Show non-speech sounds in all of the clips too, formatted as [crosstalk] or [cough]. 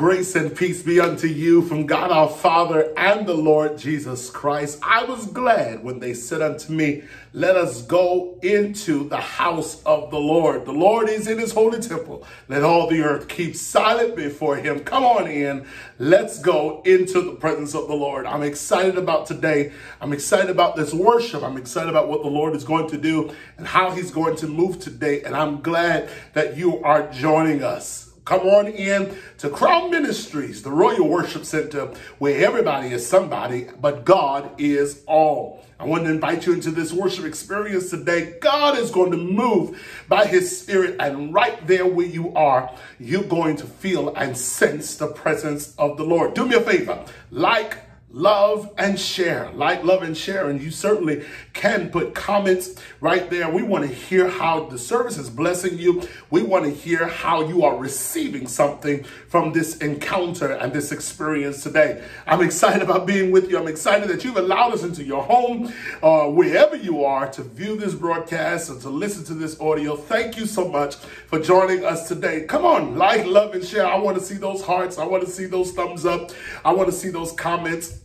Grace and peace be unto you from God our Father and the Lord Jesus Christ. I was glad when they said unto me, Let us go into the house of the Lord. The Lord is in his holy temple. Let all the earth keep silent before him. Come on in. Let's go into the presence of the Lord. I'm excited about today. I'm excited about this worship. I'm excited about what the Lord is going to do and how he's going to move today. And I'm glad that you are joining us. Come on in to Crown Ministries, the Royal Worship Center, where everybody is somebody, but God is all. I want to invite you into this worship experience today. God is going to move by his spirit, and right there where you are, you're going to feel and sense the presence of the Lord. Do me a favor, like, love and share. Like, love, and share. And you certainly can put comments right there. We want to hear how the service is blessing you. We want to hear how you are receiving something from this encounter and this experience today. I'm excited about being with you. I'm excited that you've allowed us into your home, uh, wherever you are, to view this broadcast and to listen to this audio. Thank you so much for joining us today. Come on, like, love, and share. I want to see those hearts. I want to see those thumbs up. I want to see those comments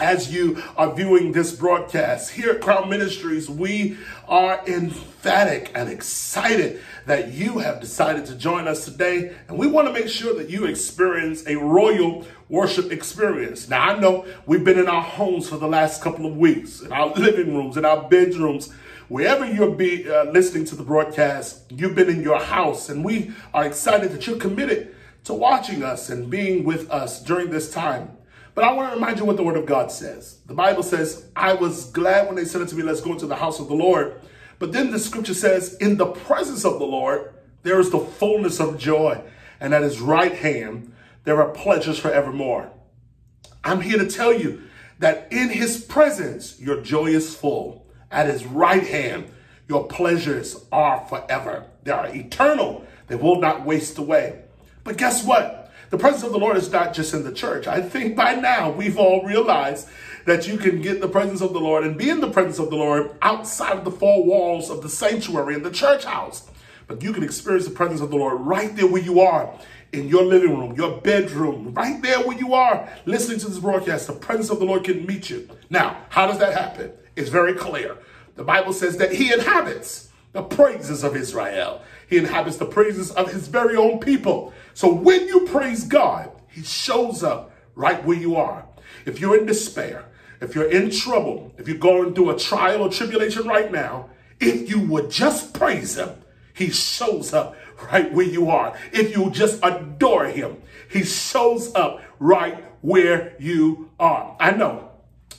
as you are viewing this broadcast. Here at Crown Ministries, we are emphatic and excited that you have decided to join us today. And we want to make sure that you experience a royal worship experience. Now, I know we've been in our homes for the last couple of weeks, in our [laughs] living rooms, in our bedrooms, wherever you'll be uh, listening to the broadcast, you've been in your house. And we are excited that you're committed to watching us and being with us during this time. But I want to remind you what the word of God says. The Bible says, I was glad when they said unto me, let's go into the house of the Lord. But then the scripture says, in the presence of the Lord, there is the fullness of joy. And at his right hand, there are pleasures forevermore. I'm here to tell you that in his presence, your joy is full. At his right hand, your pleasures are forever. They are eternal. They will not waste away. But guess what? The presence of the Lord is not just in the church. I think by now we've all realized that you can get the presence of the Lord and be in the presence of the Lord outside of the four walls of the sanctuary and the church house. But you can experience the presence of the Lord right there where you are in your living room, your bedroom, right there where you are listening to this broadcast. The presence of the Lord can meet you. Now, how does that happen? It's very clear. The Bible says that he inhabits the praises of Israel. He inhabits the praises of his very own people. So when you praise God, he shows up right where you are. If you're in despair, if you're in trouble, if you're going through a trial or tribulation right now, if you would just praise him, he shows up right where you are. If you just adore him, he shows up right where you are. I know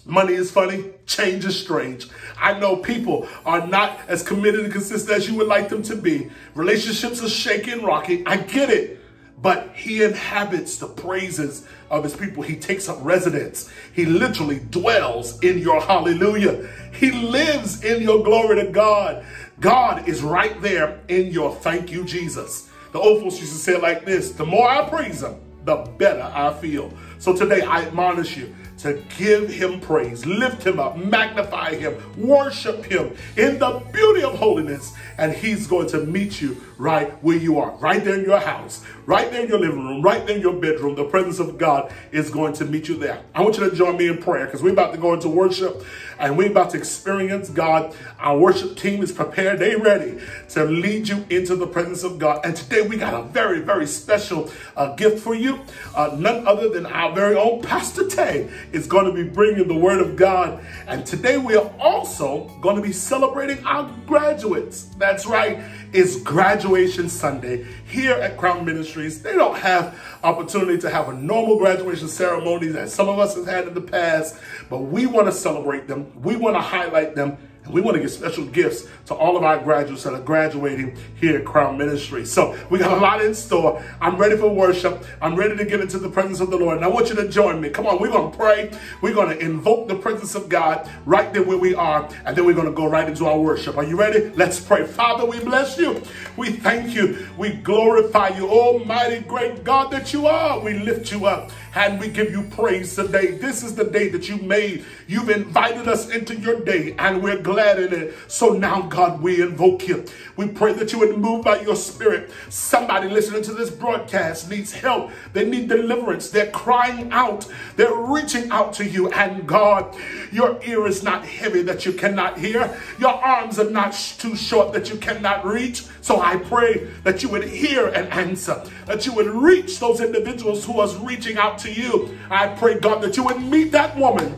money is funny, change is strange. I know people are not as committed and consistent as you would like them to be. Relationships are shaky and rocky. I get it but he inhabits the praises of his people. He takes up residence. He literally dwells in your hallelujah. He lives in your glory to God. God is right there in your thank you, Jesus. The old folks used to say it like this, the more I praise him, the better I feel. So today I admonish you to give him praise, lift him up, magnify him, worship him in the beauty of holiness. And he's going to meet you right where you are, right there in your house, right there in your living room, right there in your bedroom. The presence of God is going to meet you there. I want you to join me in prayer because we're about to go into worship and we're about to experience God. Our worship team is prepared. they're ready to lead you into the presence of God. And today we got a very, very special uh, gift for you. Uh, none other than our very own Pastor Tae is going to be bringing the word of God. And today we are also going to be celebrating our graduates. That's right. It's graduation Sunday here at Crown Ministries. They don't have opportunity to have a normal graduation ceremony that some of us have had in the past, but we want to celebrate them. We want to highlight them we want to give special gifts to all of our graduates that are graduating here at Crown Ministry. So we got a lot in store. I'm ready for worship. I'm ready to get into the presence of the Lord. And I want you to join me. Come on, we're going to pray. We're going to invoke the presence of God right there where we are. And then we're going to go right into our worship. Are you ready? Let's pray. Father, we bless you. We thank you. We glorify you. Almighty great God that you are. We lift you up and we give you praise today. This is the day that you made. You've invited us into your day and we're glad in it. So now, God, we invoke you. We pray that you would move by your spirit. Somebody listening to this broadcast needs help. They need deliverance. They're crying out. They're reaching out to you. And God, your ear is not heavy that you cannot hear. Your arms are not too short that you cannot reach. So I pray that you would hear and answer, that you would reach those individuals who are reaching out to you. I pray, God, that you would meet that woman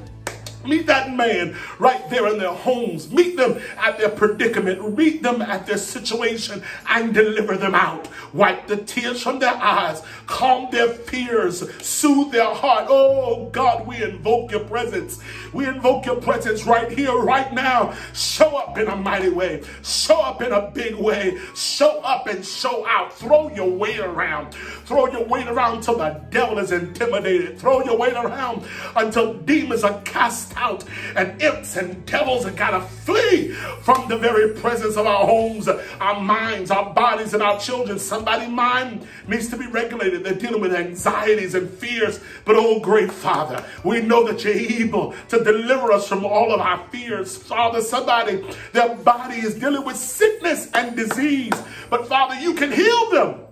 Meet that man right there in their homes. Meet them at their predicament. Meet them at their situation and deliver them out. Wipe the tears from their eyes. Calm their fears. Soothe their heart. Oh God, we invoke your presence. We invoke your presence right here, right now. Show up in a mighty way. Show up in a big way. Show up and show out. Throw your weight around. Throw your weight around till the devil is intimidated. Throw your weight around until demons are cast out and imps and devils have got to flee from the very presence of our homes, our minds, our bodies, and our children. Somebody's mind needs to be regulated. They're dealing with anxieties and fears. But oh, great Father, we know that you're able to deliver us from all of our fears. Father, somebody, their body is dealing with sickness and disease. But Father, you can heal them.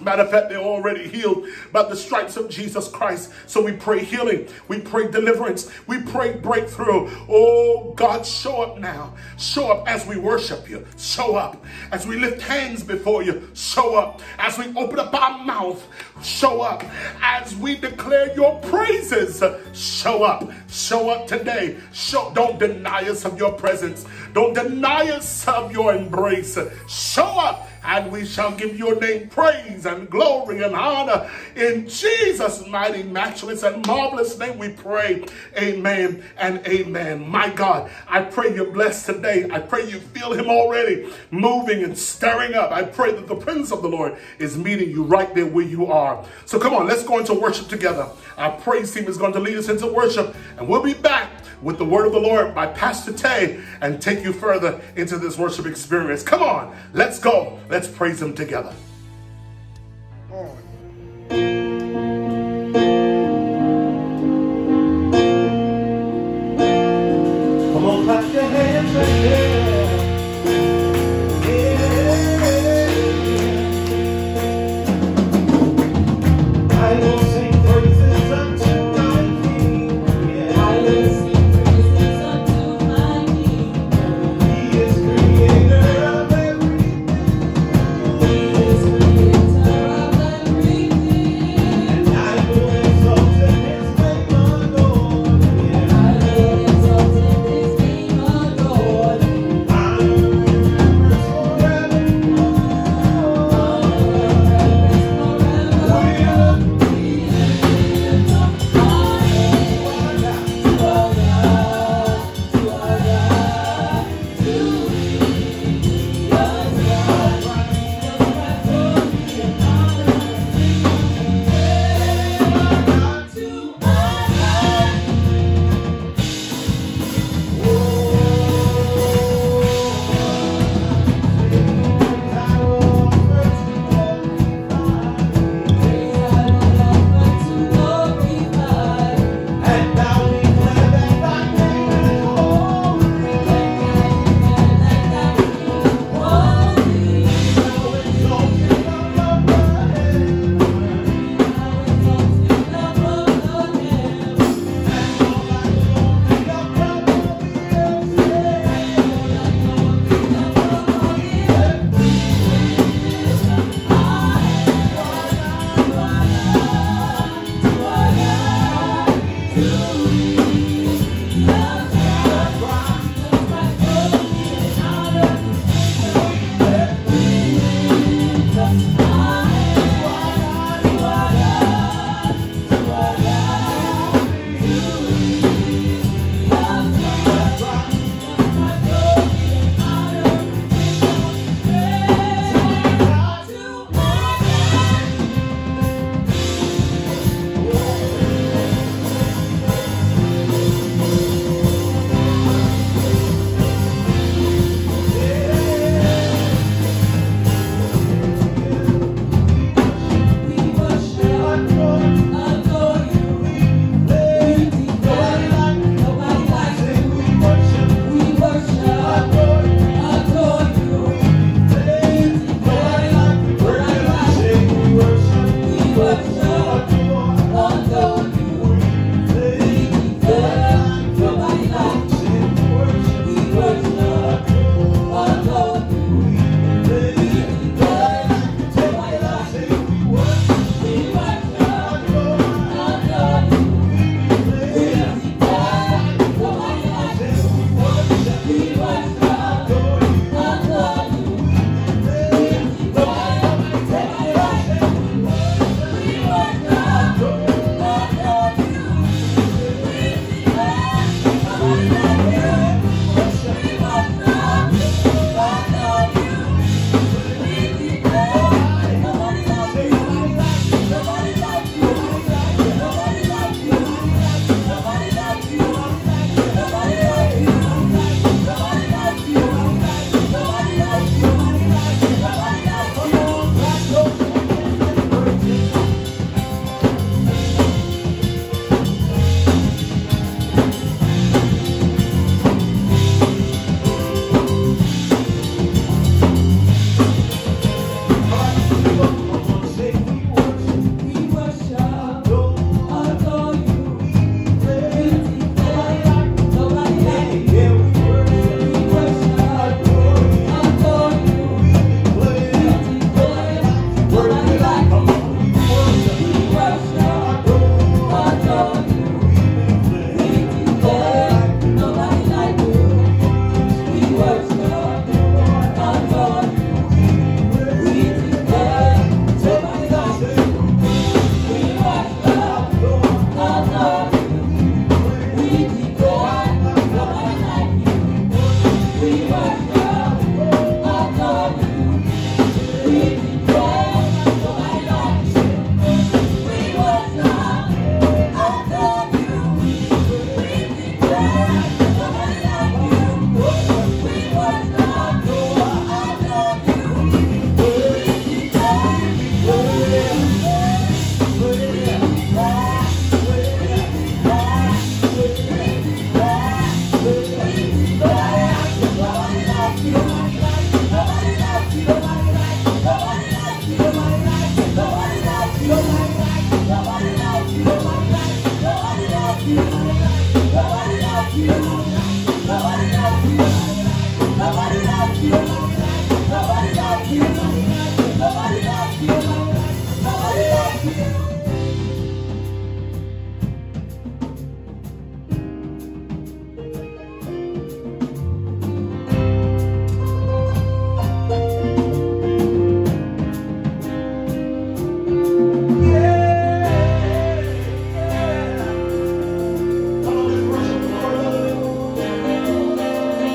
Matter of fact, they're already healed by the stripes of Jesus Christ. So we pray healing. We pray deliverance. We pray breakthrough. Oh, God, show up now. Show up as we worship you. Show up as we lift hands before you. Show up as we open up our mouth. Show up as we declare your praises. Show up. Show up today. Show, don't deny us of your presence. Don't deny us of your embrace. Show up and we shall give your name praise and glory and honor. In Jesus' mighty, matchless, and marvelous name we pray. Amen and amen. My God, I pray you're blessed today. I pray you feel him already moving and stirring up. I pray that the presence of the Lord is meeting you right there where you are. So come on, let's go into worship together. Our praise team is going to lead us into worship, and we'll be back with the word of the Lord by Pastor Tae and take you further into this worship experience. Come on, let's go. Let's praise him together. Come on, clap your hands right there.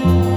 It may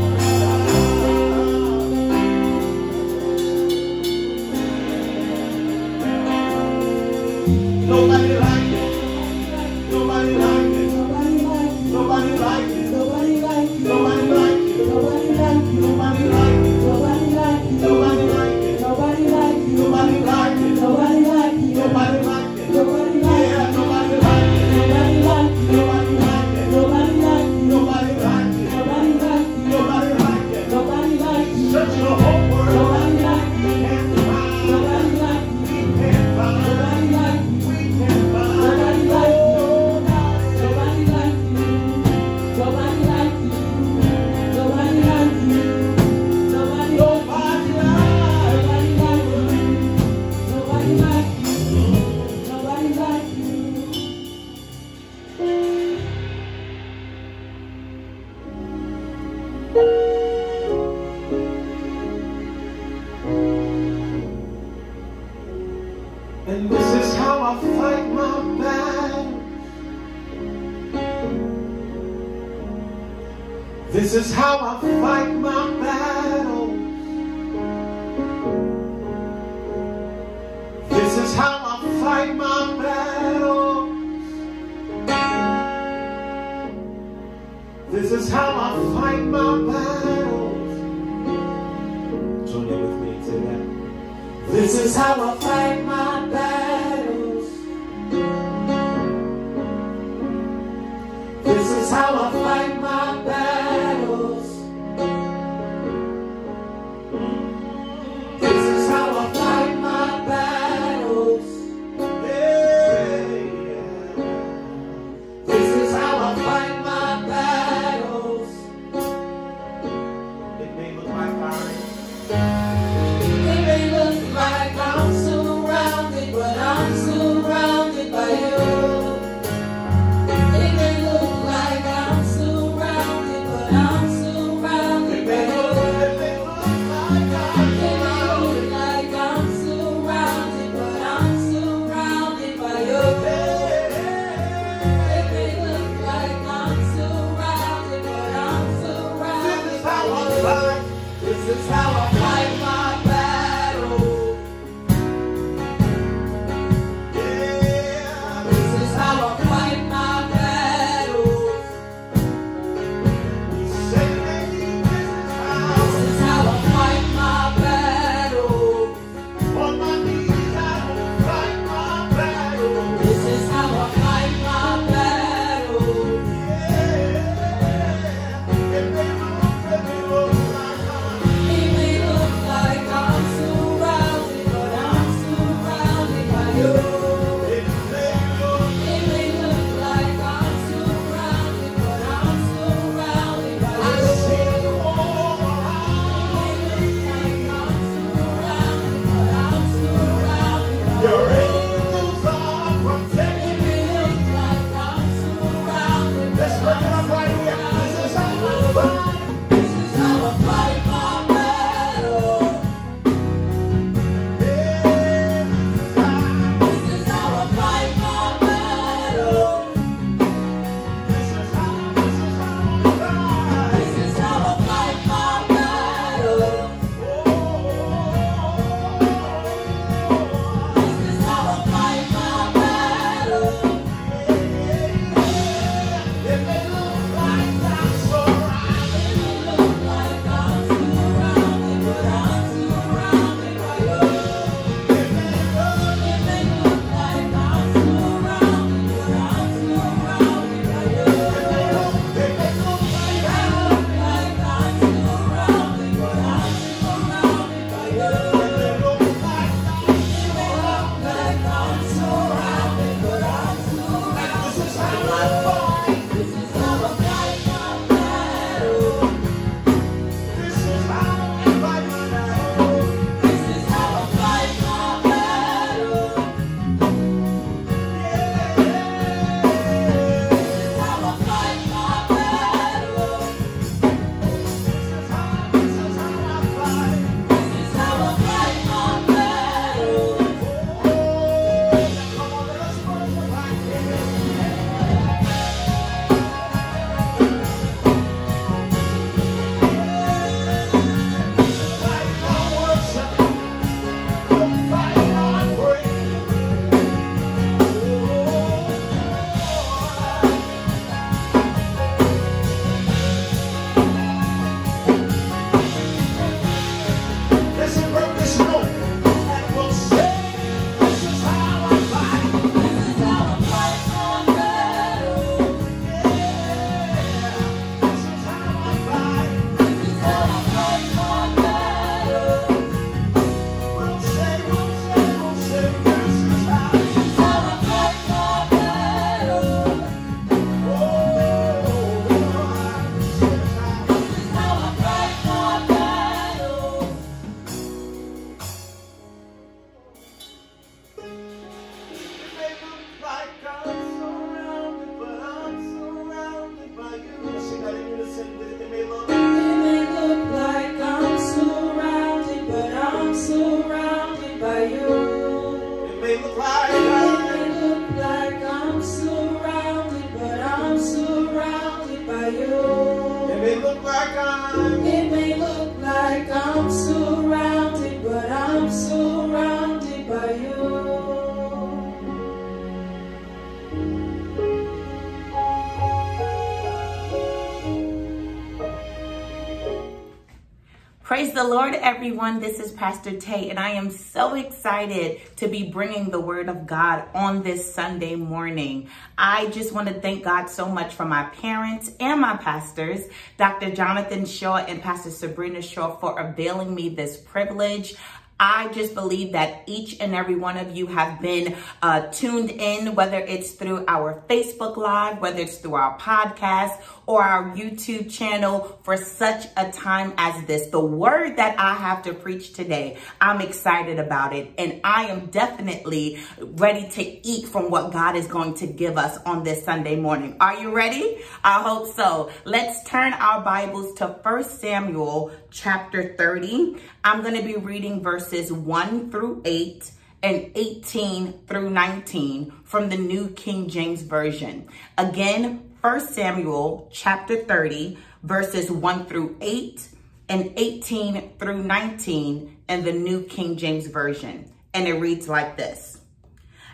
the Lord, everyone. This is Pastor Tae, and I am so excited to be bringing the Word of God on this Sunday morning. I just want to thank God so much for my parents and my pastors, Dr. Jonathan Shaw and Pastor Sabrina Shaw, for availing me this privilege. I just believe that each and every one of you have been uh, tuned in, whether it's through our Facebook Live, whether it's through our podcast or our YouTube channel for such a time as this. The word that I have to preach today, I'm excited about it. And I am definitely ready to eat from what God is going to give us on this Sunday morning. Are you ready? I hope so. Let's turn our Bibles to 1 Samuel chapter 30. I'm going to be reading verses 1 through 8 and 18 through 19 from the New King James Version. Again, 1 Samuel chapter 30, verses 1 through 8 and 18 through 19 in the New King James Version. And it reads like this.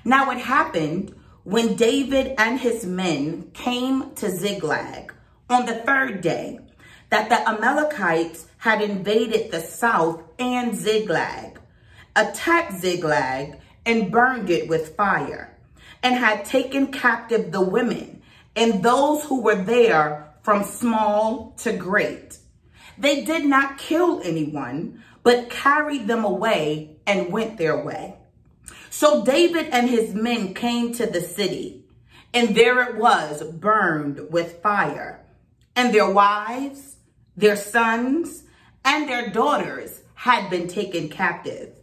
Now it happened when David and his men came to Ziklag on the third day that the Amalekites had invaded the south and Ziklag, attacked Ziklag and burned it with fire, and had taken captive the women and those who were there from small to great. They did not kill anyone, but carried them away and went their way. So David and his men came to the city, and there it was burned with fire. And their wives, their sons, and their daughters had been taken captive.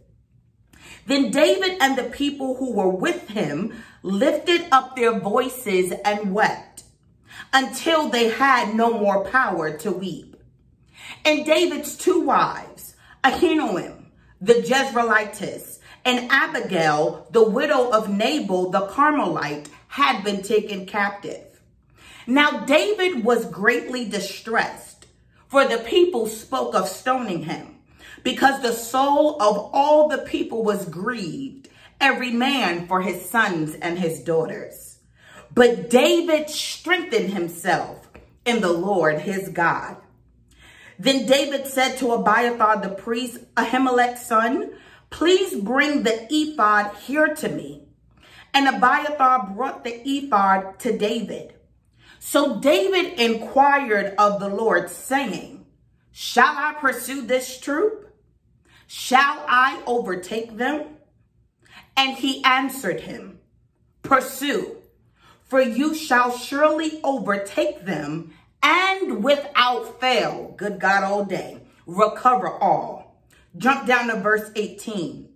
Then David and the people who were with him lifted up their voices and wept until they had no more power to weep. And David's two wives, Ahinoam, the Jezreelitess, and Abigail, the widow of Nabal the Carmelite, had been taken captive. Now David was greatly distressed, for the people spoke of stoning him, because the soul of all the people was grieved, every man for his sons and his daughters. But David strengthened himself in the Lord his God. Then David said to Abiathar the priest, Ahimelech's son, please bring the ephod here to me. And Abiathar brought the ephod to David. So David inquired of the Lord, saying, Shall I pursue this troop? Shall I overtake them? And he answered him, Pursue, for you shall surely overtake them and without fail, good God all day, recover all. Jump down to verse 18.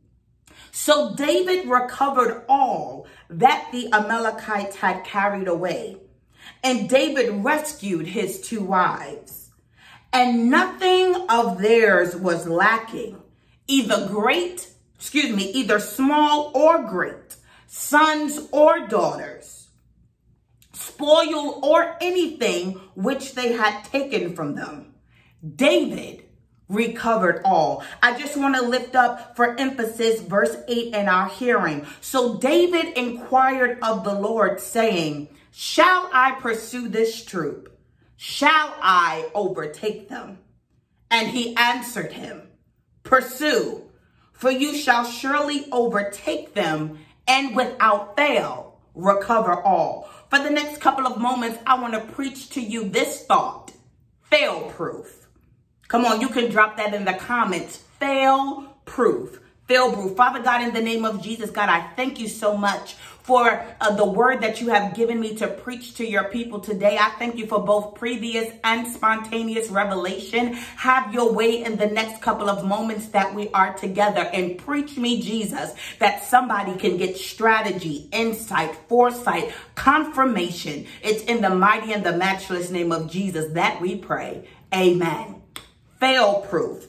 So David recovered all that the Amalekites had carried away, and David rescued his two wives. And nothing of theirs was lacking, either great excuse me, either small or great, sons or daughters, spoil or anything which they had taken from them. David recovered all. I just want to lift up for emphasis verse 8 in our hearing. So David inquired of the Lord saying, shall I pursue this troop? Shall I overtake them? And he answered him, pursue for you shall surely overtake them and without fail recover all. For the next couple of moments, I want to preach to you this thought, fail proof. Come on, you can drop that in the comments, fail proof. Fail proof. Father God, in the name of Jesus, God, I thank you so much for uh, the word that you have given me to preach to your people today. I thank you for both previous and spontaneous revelation. Have your way in the next couple of moments that we are together and preach me, Jesus, that somebody can get strategy, insight, foresight, confirmation. It's in the mighty and the matchless name of Jesus that we pray. Amen. Fail proof.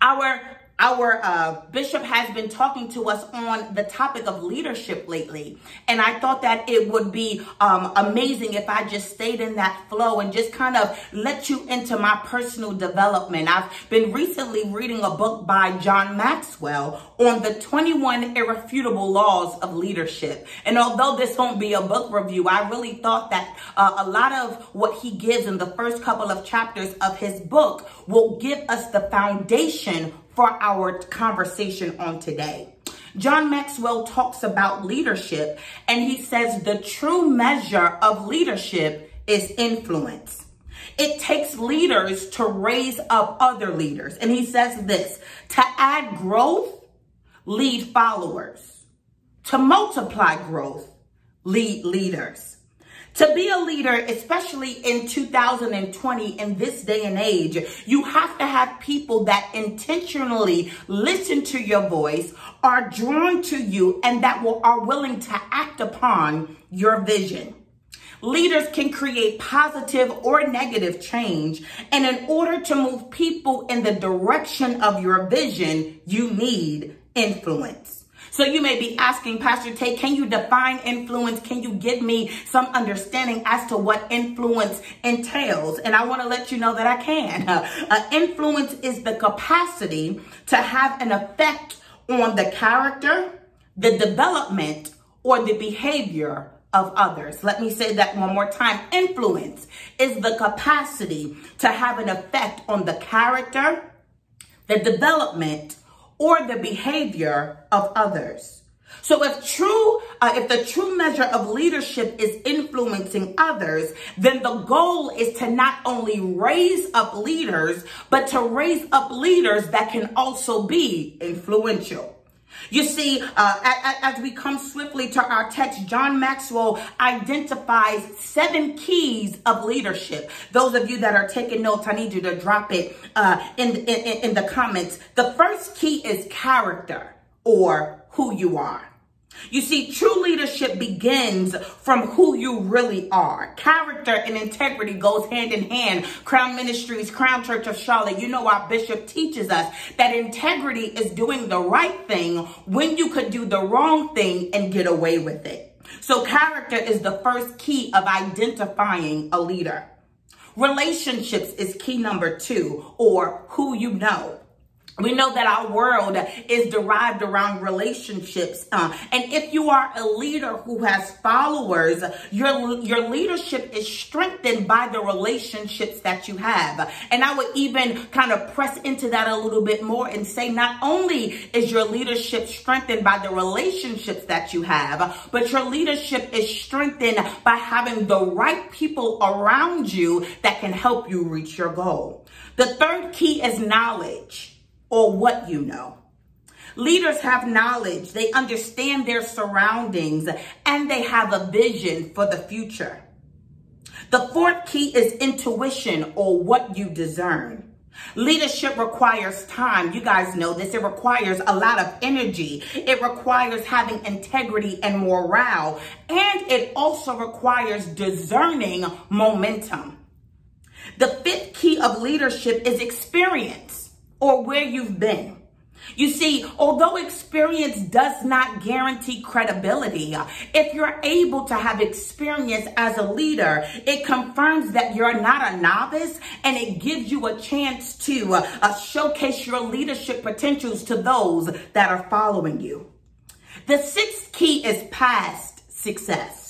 Our our uh, bishop has been talking to us on the topic of leadership lately. And I thought that it would be um, amazing if I just stayed in that flow and just kind of let you into my personal development. I've been recently reading a book by John Maxwell on the 21 irrefutable laws of leadership. And although this won't be a book review, I really thought that uh, a lot of what he gives in the first couple of chapters of his book will give us the foundation for our conversation on today. John Maxwell talks about leadership and he says the true measure of leadership is influence. It takes leaders to raise up other leaders. And he says this, to add growth, lead followers. To multiply growth, lead leaders. To be a leader, especially in 2020, in this day and age, you have to have people that intentionally listen to your voice, are drawn to you, and that will, are willing to act upon your vision. Leaders can create positive or negative change. And in order to move people in the direction of your vision, you need influence. So you may be asking, Pastor Tate, can you define influence? Can you give me some understanding as to what influence entails? And I want to let you know that I can. [laughs] Uh, influence is the capacity to have an effect on the character, the development, or the behavior of others. Let me say that one more time. Influence is the capacity to have an effect on the character, the development, or the behavior of others. So if true, uh, if the true measure of leadership is influencing others, then the goal is to not only raise up leaders, but to raise up leaders that can also be influential. You see, uh, as we come swiftly to our text, John Maxwell identifies seven keys of leadership. Those of you that are taking notes, I need you to drop it uh, in, in, in the comments. The first key is character or who you are. You see, true leadership begins from who you really are. Character and integrity goes hand in hand. Crown Ministries, Crown Church of Charlotte, you know our bishop teaches us that integrity is doing the right thing when you could do the wrong thing and get away with it. So character is the first key of identifying a leader. Relationships is key number two, or who you know. We know that our world is derived around relationships. Uh, and if you are a leader who has followers, your, your leadership is strengthened by the relationships that you have. And I would even kind of press into that a little bit more and say, not only is your leadership strengthened by the relationships that you have, but your leadership is strengthened by having the right people around you that can help you reach your goal. The third key is knowledge or what you know. Leaders have knowledge, they understand their surroundings, and they have a vision for the future. The fourth key is intuition or what you discern. Leadership requires time. You guys know this. It requires a lot of energy. It requires having integrity and morale. And it also requires discerning momentum. The fifth key of leadership is experience or where you've been. You see, although experience does not guarantee credibility, if you're able to have experience as a leader, it confirms that you're not a novice and it gives you a chance to uh, showcase your leadership potentials to those that are following you. The sixth key is past success.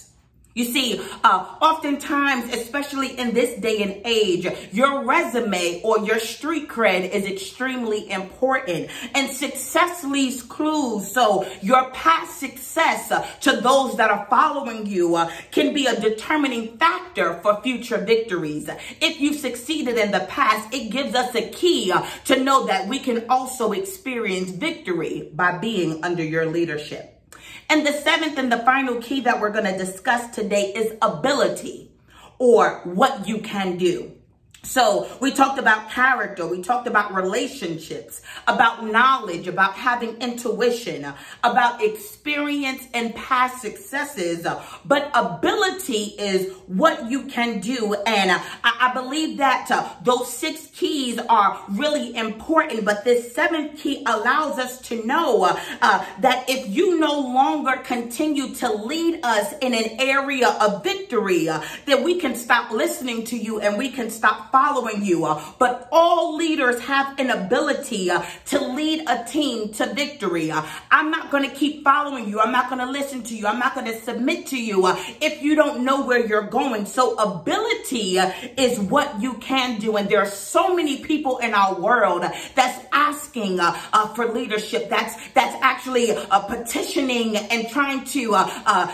You see, uh, oftentimes, especially in this day and age, your resume or your street cred is extremely important and success leaves clues. So your past success uh, to those that are following you uh, can be a determining factor for future victories. If you've succeeded in the past, it gives us a key uh, to know that we can also experience victory by being under your leadership. And the seventh and the final key that we're going to discuss today is ability or what you can do. So we talked about character, we talked about relationships, about knowledge, about having intuition, about experience and past successes. But ability is what you can do. And I, I believe that uh, those six keys are really important. But this seventh key allows us to know uh, uh, that if you no longer continue to lead us in an area of victory, uh, that we can stop listening to you and we can stop following you. Uh, but all leaders have an ability uh, to lead a team to victory. Uh, I'm not going to keep following you. I'm not going to listen to you. I'm not going to submit to you if you don't know where you're going. So ability is what you can do. And there are so many people in our world that's asking for leadership. That's that's actually petitioning and trying to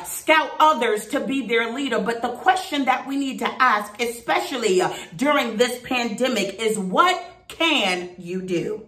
scout others to be their leader. But the question that we need to ask, especially uh, during this pandemic, is what can you do?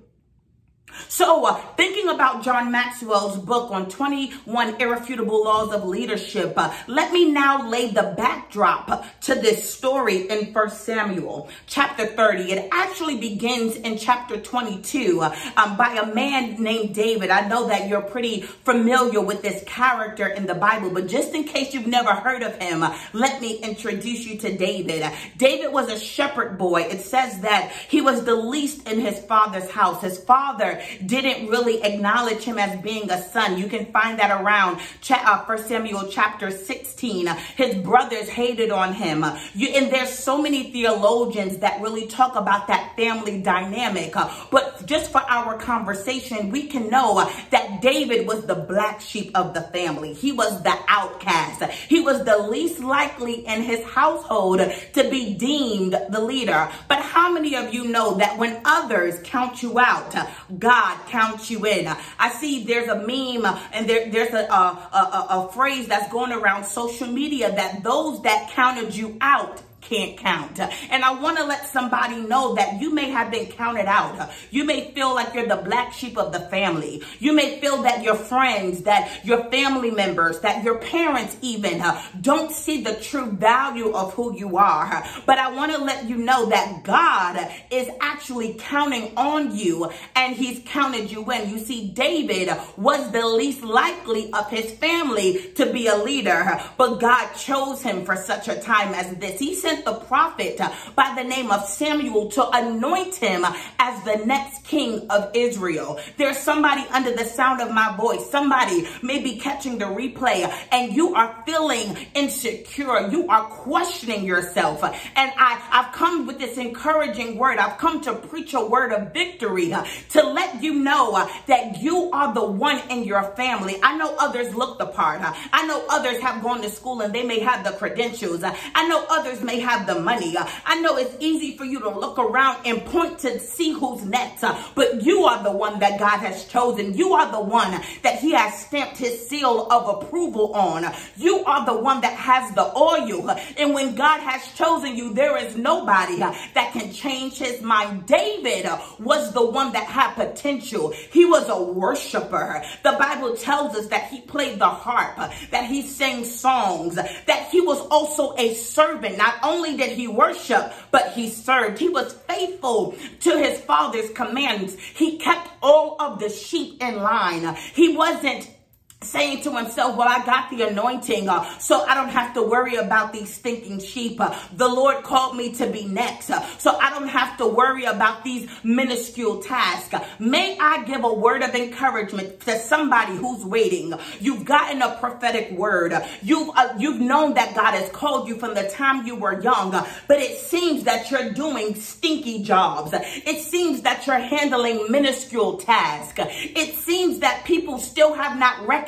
So, uh, thinking about John Maxwell's book on 21 Irrefutable Laws of Leadership, uh, let me now lay the backdrop to this story in 1 Samuel chapter 30. It actually begins in chapter 22 uh, um, by a man named David. I know that you're pretty familiar with this character in the Bible, but just in case you've never heard of him, uh, let me introduce you to David. David was a shepherd boy. It says that he was the least in his father's house. His father didn't really acknowledge him as being a son. You can find that around uh, 1 Samuel chapter 16. His brothers hated on him. You, and there's so many theologians that really talk about that family dynamic. But just for our conversation, we can know that David was the black sheep of the family. He was the outcast. He was the least likely in his household to be deemed the leader. But how many of you know that when others count you out, God counts you in? I see there's a meme and there, there's a, a, a, a phrase that's going around social media that those that counted you out can't count. And I want to let somebody know that you may have been counted out. You may feel like you're the black sheep of the family. You may feel that your friends, that your family members, that your parents even uh, don't see the true value of who you are. But I want to let you know that God is actually counting on you and he's counted you in. You see, David was the least likely of his family to be a leader, but God chose him for such a time as this. He sent sent the prophet uh, by the name of Samuel to anoint him as the next king of Israel. There's somebody under the sound of my voice. Somebody may be catching the replay and you are feeling insecure. You are questioning yourself. And I, I've come with this encouraging word. I've come to preach a word of victory uh, to let you know uh, that you are the one in your family. I know others look the part. I know others have gone to school and they may have the credentials. I know others may have the money. Uh, I know it's easy for you to look around and point to see who's next, uh, but you are the one that God has chosen. You are the one that he has stamped his seal of approval on. You are the one that has the oil. And when God has chosen you, there is nobody uh, that can change his mind. David was the one that had potential. He was a worshiper. The Bible tells us that he played the harp, that he sang songs, that he was also a servant, not only only did he worship, but he served. He was faithful to his father's commands. He kept all of the sheep in line. He wasn't saying to himself, well, I got the anointing, uh, so I don't have to worry about these stinking sheep. Uh, the Lord called me to be next, uh, so I don't have to worry about these minuscule tasks. May I give a word of encouragement to somebody who's waiting. You've gotten a prophetic word. You've, uh, you've known that God has called you from the time you were young, but it seems that you're doing stinky jobs. It seems that you're handling minuscule tasks. It seems that people still have not recognized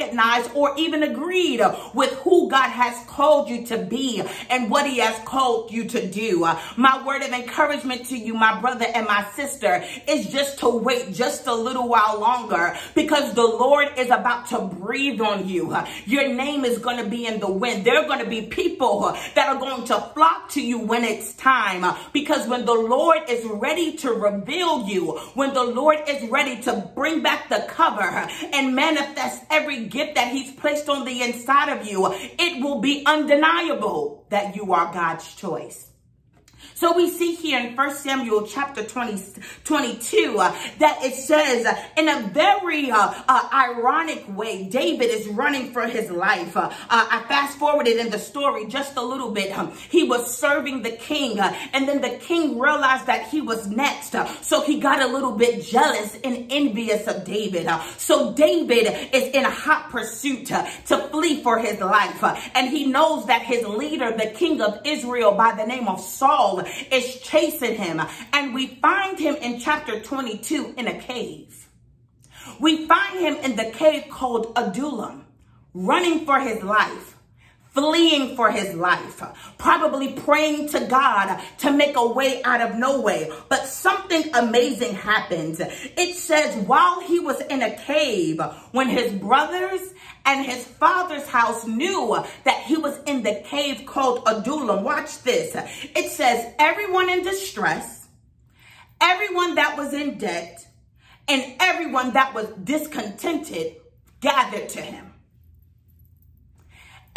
or even agreed with who God has called you to be and what he has called you to do. My word of encouragement to you, my brother and my sister, is just to wait just a little while longer because the Lord is about to breathe on you. Your name is going to be in the wind. There are going to be people that are going to flock to you when it's time because when the Lord is ready to reveal you, when the Lord is ready to bring back the cover and manifest every gift that he's placed on the inside of you, it will be undeniable that you are God's choice. So we see here in 1 Samuel chapter 20, 22 uh, that it says uh, in a very uh, uh ironic way, David is running for his life. Uh, uh, I fast forwarded in the story just a little bit. Um, he was serving the king and then the king realized that he was next. so he got a little bit jealous and envious of David. so David is in a hot pursuit to flee for his life. and he knows that his leader, the king of Israel by the name of Saul, is chasing him. And we find him in chapter 22 in a cave. We find him in the cave called Adullam, running for his life fleeing for his life, probably praying to God to make a way out of no way. But something amazing happens. It says while he was in a cave, when his brothers and his father's house knew that he was in the cave called Adullam. Watch this. It says everyone in distress, everyone that was in debt, and everyone that was discontented gathered to him.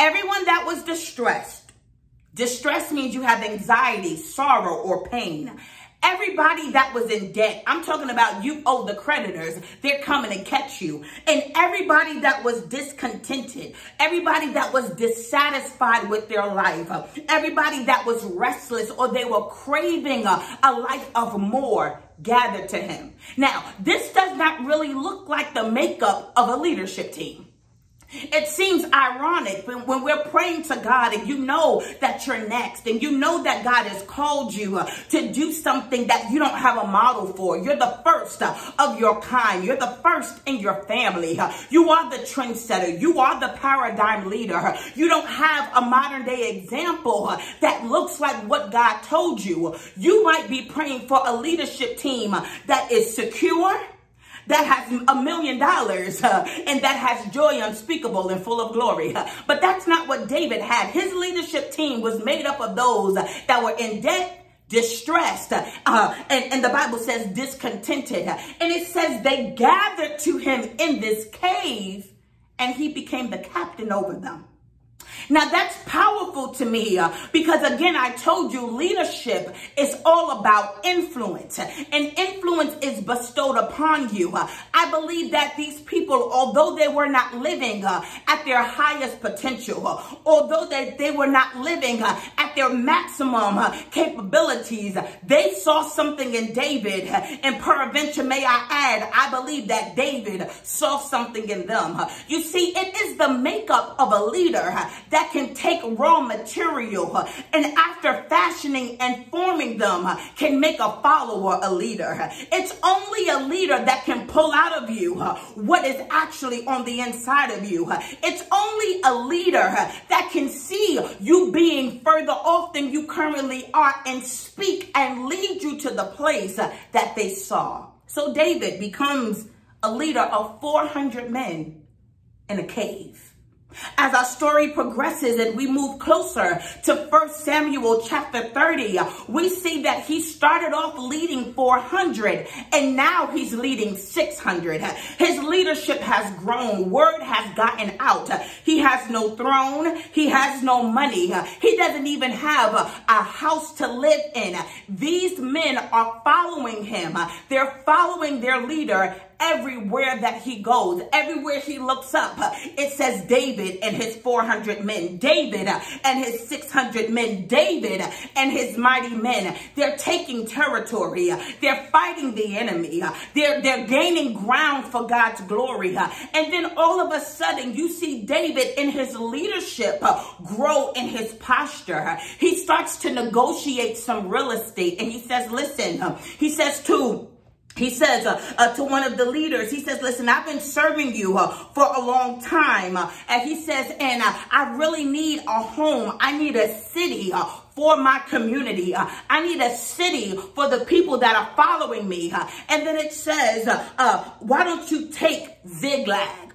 Everyone that was distressed, distress means you have anxiety, sorrow, or pain. Everybody that was in debt, I'm talking about you owe the creditors, they're coming to catch you. And everybody that was discontented, everybody that was dissatisfied with their life, everybody that was restless or they were craving a, a life of more gathered to him. Now, this does not really look like the makeup of a leadership team. It seems ironic when, when, we're praying to God and you know that you're next and you know that God has called you uh, to do something that you don't have a model for. You're the first uh, of your kind. You're the first in your family. Uh, you are the trendsetter. You are the paradigm leader. You don't have a modern day example uh, that looks like what God told you. You might be praying for a leadership team that is secure that has a million dollars uh, and that has joy unspeakable and full of glory. But that's not what David had. His leadership team was made up of those that were in debt distressed uh, and, and the bible says discontented and it says they gathered to him in this cave and he became the captain over them now that's powerful to me uh, because again, I told you leadership is all about influence and influence is bestowed upon you. Uh, I believe that these people, although they were not living uh, at their highest potential, uh, although they, they were not living uh, at their maximum uh, capabilities, they saw something in David and peradventure may I add, I believe that David saw something in them. You see, it is the makeup of a leader that can take raw material uh, and after fashioning and forming them uh, can make a follower a leader. It's only a leader that can pull out of you uh, what is actually on the inside of you. It's only a leader that can see you being further off than you currently are and speak and lead you to the place that they saw. So David becomes a leader of 400 men in a cave. As our story progresses and we move closer to 1 Samuel chapter 30, we see that he started off leading 400 and now he's leading 600. His leadership has grown. Word has gotten out. He has no throne. He has no money. He doesn't even have a house to live in. These men are following him. They're following their leader everywhere that he goes, everywhere he looks up, it says David and his 400 men, David and his 600 men, David and his mighty men. They're taking territory. They're fighting the enemy. They're, they're gaining ground for God's glory. And then all of a sudden you see David in his leadership grow in his posture. He starts to negotiate some real estate and he says, listen, he says to he says uh, uh, to one of the leaders, he says, listen, I've been serving you uh, for a long time. Uh, and he says, and uh, I really need a home. I need a city uh, for my community. I need a city for the people that are following me. and then it says, why don't you take Ziklag?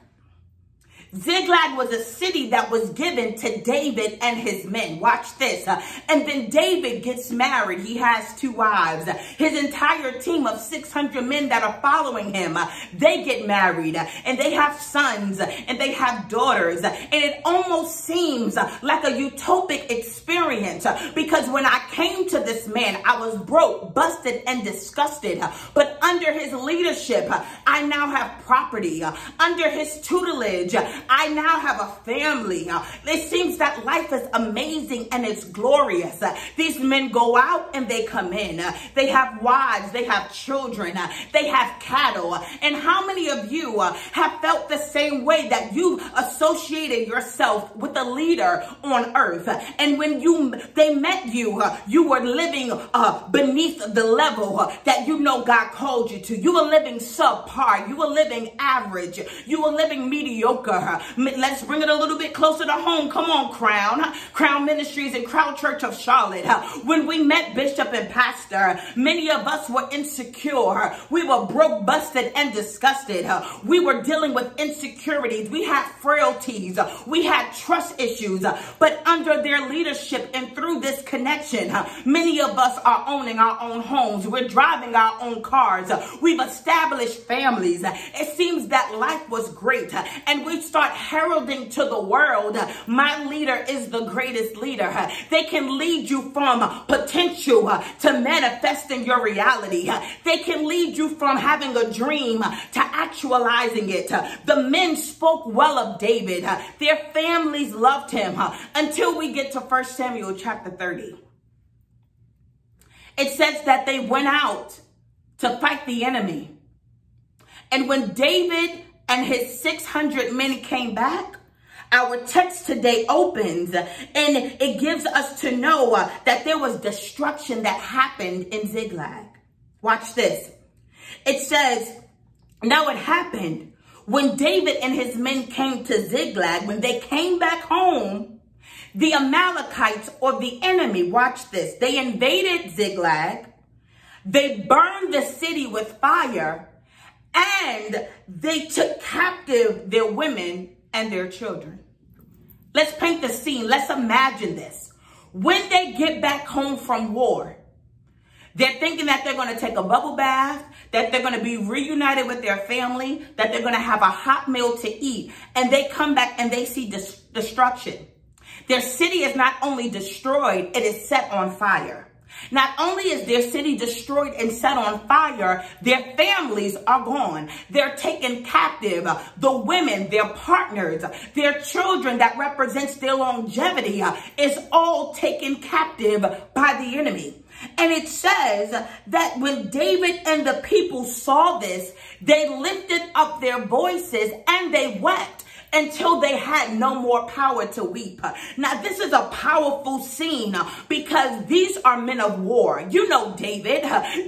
Ziklag was a city that was given to David and his men. Watch this. Uh, and then David gets married. He has two wives. His entire team of 600 men that are following him, uh, they get married uh, and they have sons uh, and they have daughters. And it almost seems uh, like a utopic experience uh, because when I came to this man, I was broke, busted, and disgusted. But under his leadership, I now have property. Under his tutelage, I now have a family. It seems that life is amazing and it's glorious. These men go out and they come in. They have wives, they have children, they have cattle. And how many of you have felt the same way that you associated yourself with a leader on earth? And when you they met you, you were living uh, beneath the level that you know God called you to. You were living subpar. You were living average. You were living mediocre. Let's bring it a little bit closer to home. Come on, Crown. Crown Ministries and Crown Church of Charlotte. When we met Bishop and Pastor, many of us were insecure. We were broke, busted, and disgusted. We were dealing with insecurities. We had frailties. We had trust issues. But under their leadership and through this connection, many of us are owning our own homes. We're driving our own cars. We've established families. It seems that life was great. And we start heralding to the world, my leader is the greatest leader. They can lead you from potential to manifesting your reality. They can lead you from having a dream to actualizing it. The men spoke well of David. Their families loved him until we get to 1 Samuel chapter 30. It says that they went out to fight the enemy. And when David and his 600 men came back, our text today opens and it gives us to know uh, that there was destruction that happened in Ziklag. Watch this. It says, now it happened when David and his men came to Ziklag, when they came back home, the Amalekites or the enemy, watch this, they invaded Ziklag, they burned the city with fire, and they took captive their women and their children. Let's paint the scene. Let's imagine this. When they get back home from war, they're thinking that they're going to take a bubble bath, that they're going to be reunited with their family, that they're going to have a hot meal to eat. And they come back and they see destruction. Their city is not only destroyed, it is set on fire. Not only is their city destroyed and set on fire, their families are gone. They're taken captive. The women, their partners, their children that represents their longevity is all taken captive by the enemy. And it says that when David and the people saw this, they lifted up their voices and they wept until they had no more power to weep. Now, this is a powerful scene because these are men of war. You know David.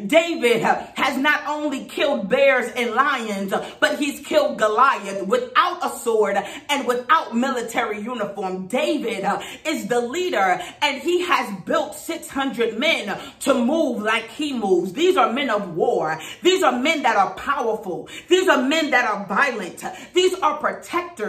David has not only killed bears and lions, but he's killed Goliath without a sword and without military uniform. David is the leader and he has built 600 men to move like he moves. These are men of war. These are men that are powerful. These are men that are violent. These are protectors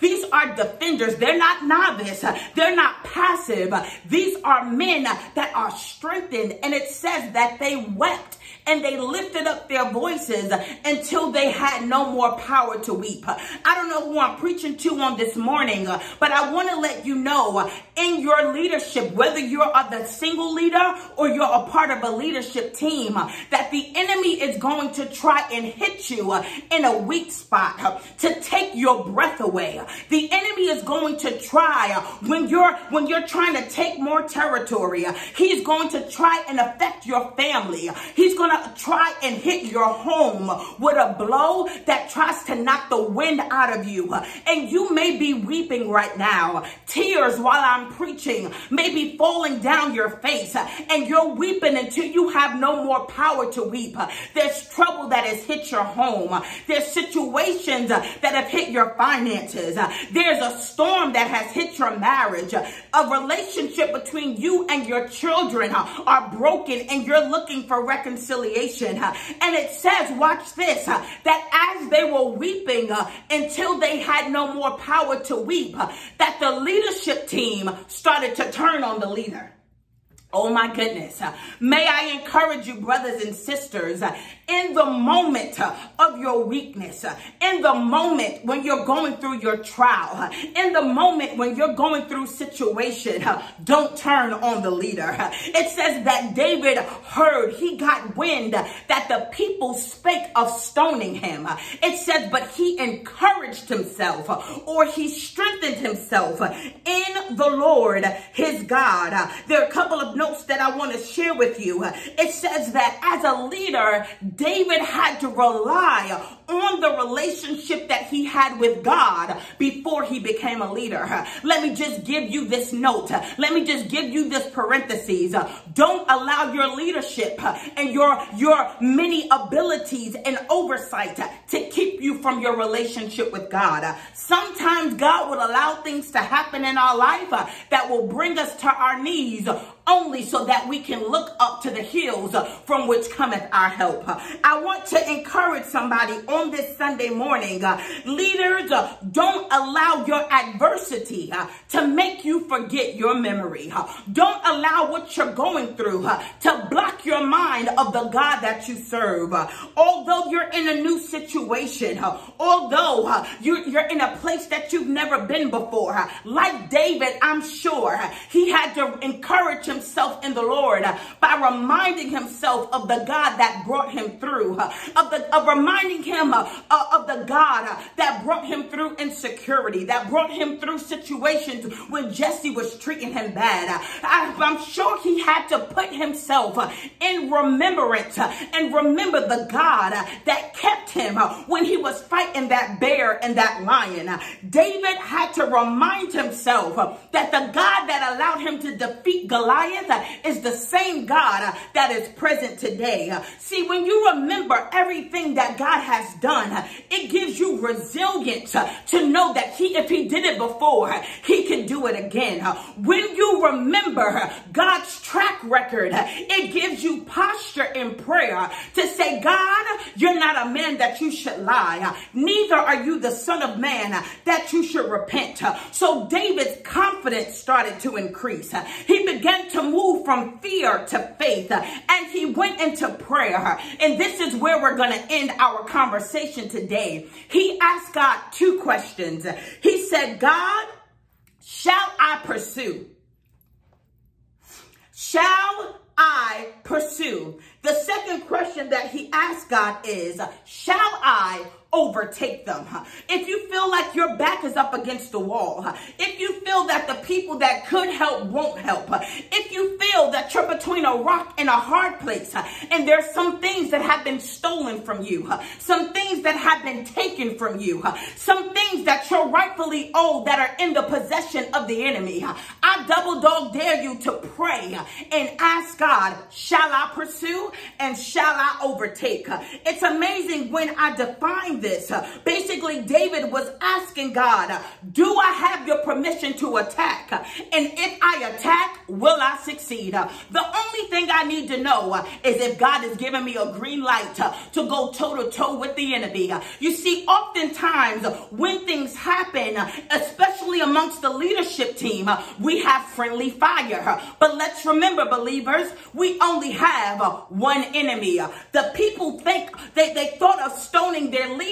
these are defenders. They're not novice. They're not passive. These are men that are strengthened. And it says that they wept and they lifted up their voices until they had no more power to weep. I don't know who I'm preaching to on this morning, but I want to let you know in your leadership, whether you're the single leader or you're a part of a leadership team, that the enemy is going to try and hit you in a weak spot to take your breath away. The enemy is going to try when you're when you're trying to take more territory. He's going to try and affect your family. He's going to try and hit your home with a blow that tries to knock the wind out of you. And you may be weeping right now. Tears while I'm preaching may be falling down your face and you're weeping until you have no more power to weep. There's trouble that has hit your home. There's situations that have hit your finances. There's a storm that has hit your marriage. A relationship between you and your children are broken and you're looking for reconciliation reconciliation. And it says, watch this, that as they were weeping until they had no more power to weep, that the leadership team started to turn on the leader. Oh my goodness. May I encourage you, brothers and sisters, in the moment of your weakness, in the moment when you're going through your trial, in the moment when you're going through situation, don't turn on the leader. It says that David heard, he got wind that the people spake of stoning him. It says, but he encouraged himself or he strengthened himself in the Lord, his God. There are a couple of notes that I want to share with you. It says that as a leader, David had to rely on the relationship that he had with God before he became a leader. Let me just give you this note. Let me just give you this parentheses. Don't allow your leadership and your, your many abilities and oversight to keep you from your relationship with God. Sometimes God will allow things to happen in our life that will bring us to our knees only so that we can look up to the hills from which cometh our help. I want to encourage somebody on this Sunday morning. Uh, leaders, uh, don't allow your adversity uh, to make you forget your memory. Uh, don't allow what you're going through uh, to block your mind of the God that you serve. Uh, although you're in a new situation, although you're, you're in a place that you've never been before, like David, I'm sure he had to encourage him himself in the Lord by reminding himself of the God that brought him through, of the of reminding him uh, of the God that brought him through insecurity, that brought him through situations when Jesse was treating him bad. I, I'm sure he had to put himself in remembrance and remember the God that kept him when he was fighting that bear and that lion. David had to remind himself that the God that allowed him to defeat Goliath Goliath uh, is the same God uh, that is present today. Uh, see, when you remember everything that God has done, it gives you resilience to know that he, if he did it before, he can do it again. When you remember God's track record, it gives you posture in prayer to say, God, you're not a man that you should lie. Neither are you the son of man that you should repent. So David's confidence started to increase. He began to to move from fear to faith. And he went into prayer. And this is where we're going to end our conversation today. He asked God two questions. He said, God, shall I pursue? Shall I pursue? The second question that he asked God is, shall I overtake them. If you feel like your back is up against the wall, if you feel that the people that could help won't help, if you feel that you're between a rock and a hard place, and there's some things that have been stolen from you, some things that have been taken from you, some things that you're rightfully owed that are in the possession of the enemy, I double dog dare you to pray and ask God, shall I pursue and shall I overtake? It's amazing when I define this. Basically, David was asking God, do I have your permission to attack? And if I attack, will I succeed? The only thing I need to know is if God is giving me a green light to go toe to toe with the enemy. You see, oftentimes when things happen, especially amongst the leadership team, we have friendly fire. But let's remember, believers, we only have one enemy. The people think they, they thought of stoning their leader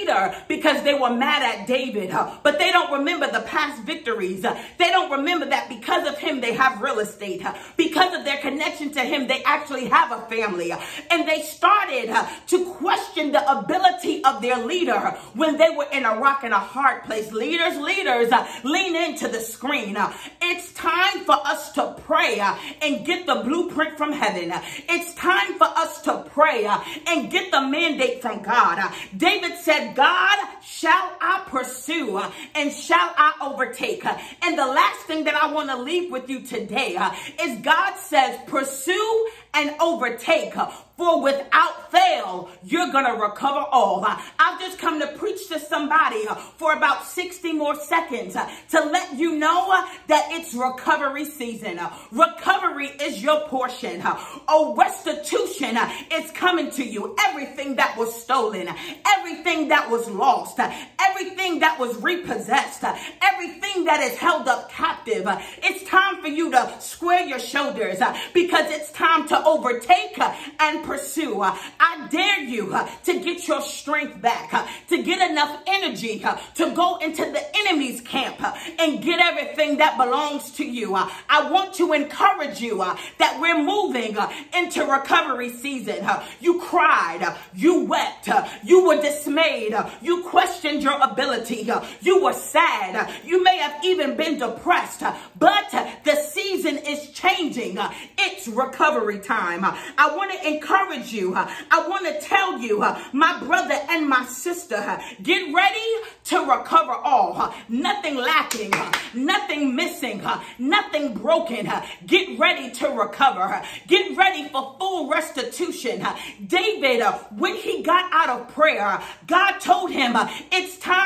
because they were mad at David, uh, but they don't remember the past victories. Uh, they don't remember that because of him, they have real estate. Uh, because of their connection to him, they actually have a family. And they started to question the ability of their leader when they were in a rock and a hard place. Leaders, leaders, lean into the screen. It's time for us to pray and get the blueprint from heaven. It's time for us to pray and get the mandate from God. David said, God shall I pursue and shall I overtake. And the last thing that I want to leave with you today is God says, pursue and overtake For without fail, you're going to recover all. I've just come to preach to somebody for about 60 more seconds to let you know that it's recovery season. Recovery is your portion. A restitution is coming to you. Everything that was stolen, everything that was lost, everything that was repossessed, everything that is held up captive. It's time for you to square your shoulders because it's time to overtake and pursue. I dare you uh, to get your strength back, uh, to get enough energy uh, to go into the enemy's camp and get everything that belongs to you. I want to encourage you that we're moving into recovery season. You cried, you wept, you were dismayed, you questioned your ability, you were sad, you may have even been depressed, but the season is changing. It's recovery time. I want to encourage you. I want to tell you, my brother and my sister, get ready to recover all. Nothing lacking, nothing missing, nothing broken. Get ready to recover. Get ready for full restitution. David, uh, when he got out of prayer, God told him it's time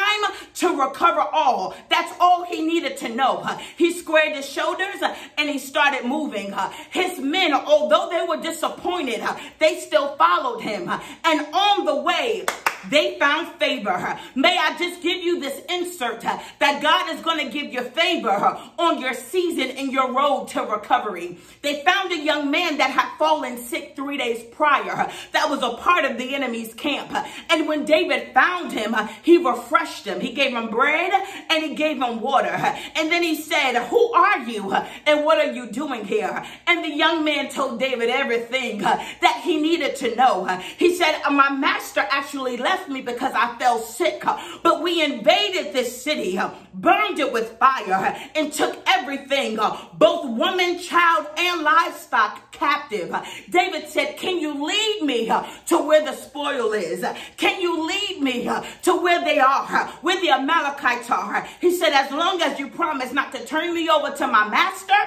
to recover all. That's all he needed to know. He squared his shoulders and he started moving. His men, although they were disappointed, they still followed him. And on the way, they found favor. May I just give you this insert that God is going to give you favor on your season and your road to recovery. They found a young man that had fallen sick three days prior that was a part of the enemy's camp. And when David found him, he refreshed him. He gave him bread and he gave him water. And then he said, Who are you and what are you doing here? And the young man told David everything that he needed to know. He said, My master actually left left me because I fell sick. But we invaded this city, burned it with fire, and took everything, both woman, child, and livestock captive. David said, Can you lead me to where the spoil is? Can you lead me to where they are, where the Amalekites are? He said, As long as you promise not to turn me over to my master,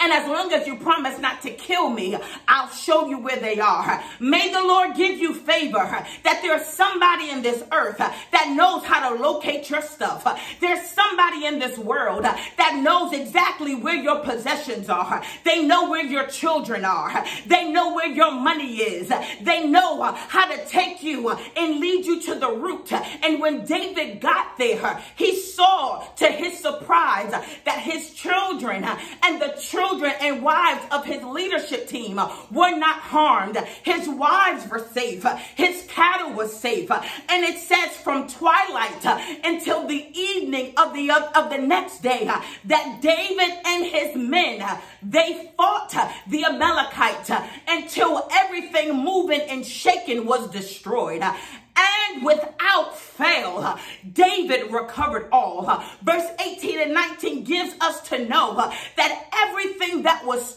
and as long as you promise not to kill me, I'll show you where they are. May the Lord give you favor that there's somebody in this earth that knows how to locate your stuff. There's somebody in this world that knows exactly where your possessions are. They know where your children are. They know where your money is. They know how to take you and lead you to the root. And when David got there, he saw to his surprise that his children and the children and wives of his leadership team were not harmed. His wives were safe. His cattle was safe. And it says from twilight until the evening of the, of the next day that David and his men, they fought the Amalekites until everything moving and shaking was destroyed. And without fail, David recovered all. Verse 18 and 19 gives us to know that everything that was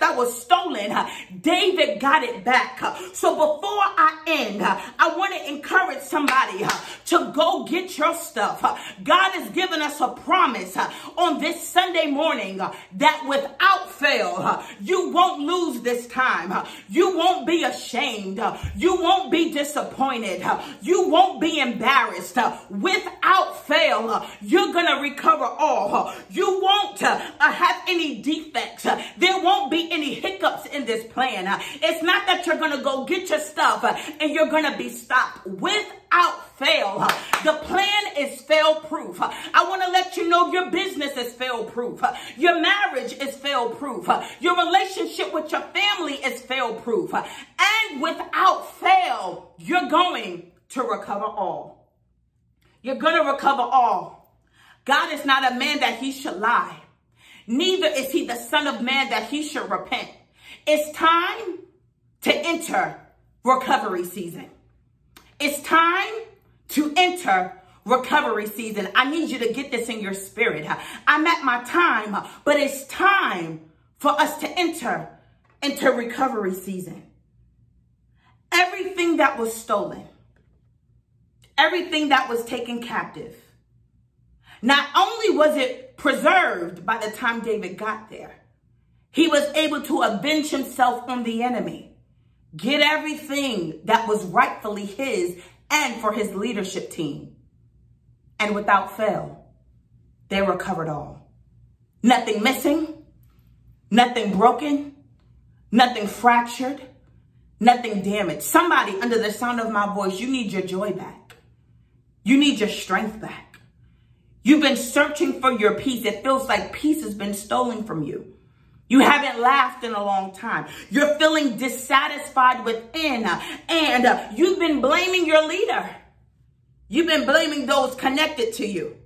that was stolen, David got it back. So before I end, I want to encourage somebody to go get your stuff. God has given us a promise on this Sunday morning that without fail, you won't lose this time. You won't be ashamed. You won't be disappointed. Uh, you won't be embarrassed. Uh, without fail, uh, you're going to recover all. You won't have any defects. There won't be any hiccups in this plan. It's not that you're going to go get your stuff and you're going to be stopped. Without fail. The plan is fail proof. I want to let you know your business is fail proof. Your marriage is fail proof. Your relationship with your family is fail proof. And without fail, you're going to recover all. You're going to recover all. God is not a man that he should lie. Neither is he the son of man that he should repent. It's time to enter recovery season. It's time to enter recovery season. I need you to get this in your spirit. I'm at my time, but it's time for us to enter into recovery season. Everything that was stolen, everything that was taken captive, not only was it preserved by the time David got there, he was able to avenge himself on the enemy. get everything that was rightfully his and for his leadership team. And without fail, they recovered all. Nothing missing, nothing broken, nothing fractured, nothing damaged. Somebody under the sound of my voice, you need your joy back. You need your strength back. You've been searching for your peace. It feels like peace has been stolen from you. You haven't laughed in a long time. You're feeling dissatisfied within and you've been blaming your leader. You've been blaming those connected to you.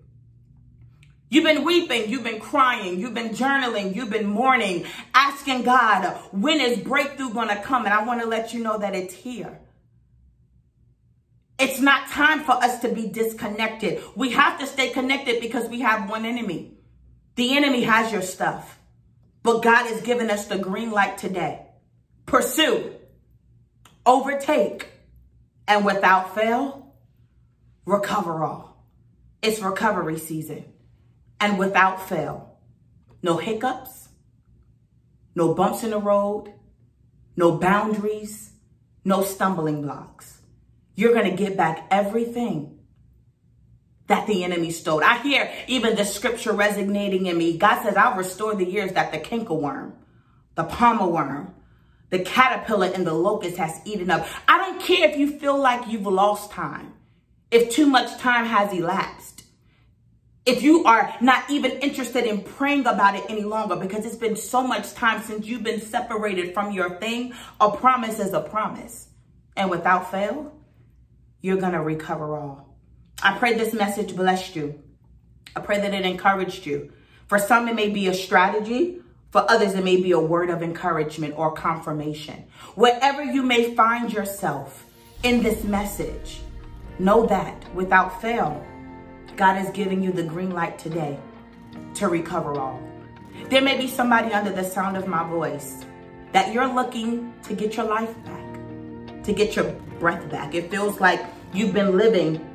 You've been weeping, you've been crying, you've been journaling, you've been mourning, asking God, when is breakthrough going to come? And I want to let you know that it's here. It's not time for us to be disconnected. We have to stay connected because we have one enemy. The enemy has your stuff. But God has given us the green light today. Pursue, overtake, and without fail, recover all. It's recovery season. And without fail, no hiccups, no bumps in the road, no boundaries, no stumbling blocks. You're going to get back everything that the enemy stole. I hear even the scripture resonating in me. God says, I'll restore the years that the cankerworm, the palmer worm, the caterpillar and the locust has eaten up. I don't care if you feel like you've lost time, if too much time has elapsed, if you are not even interested in praying about it any longer because it's been so much time since you've been separated from your thing, a promise is a promise. And without fail, you're going to recover all. I pray this message blessed you. I pray that it encouraged you. For some, it may be a strategy. For others, it may be a word of encouragement or confirmation. Wherever you may find yourself in this message, know that without fail, God is giving you the green light today to recover all. There may be somebody under the sound of my voice that you're looking to get your life back, to get your breath back. It feels like you've been living